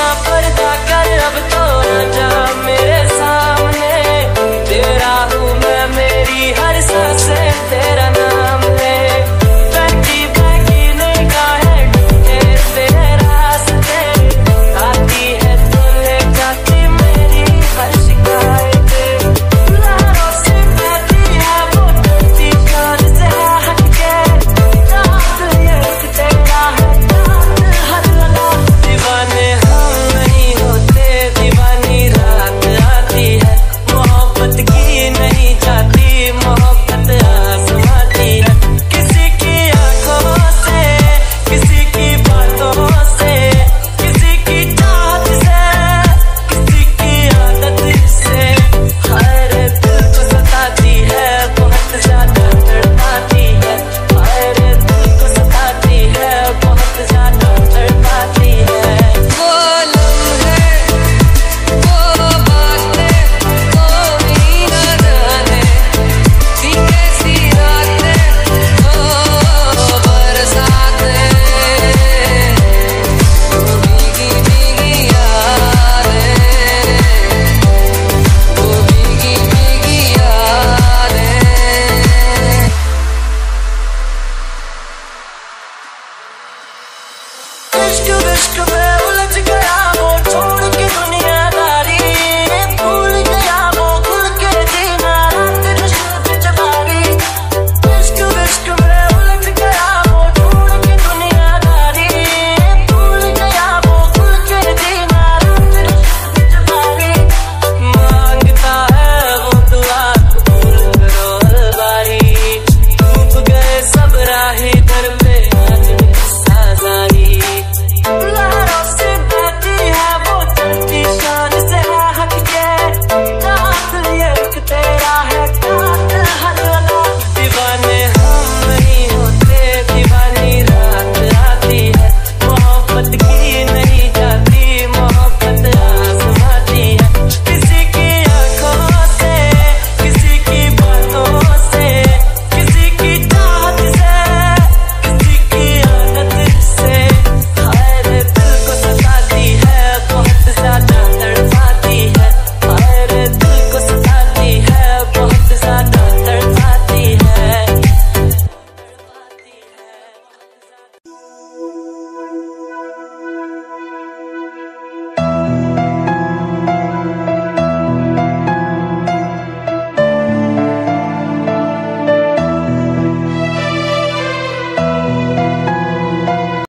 aşkı aşkı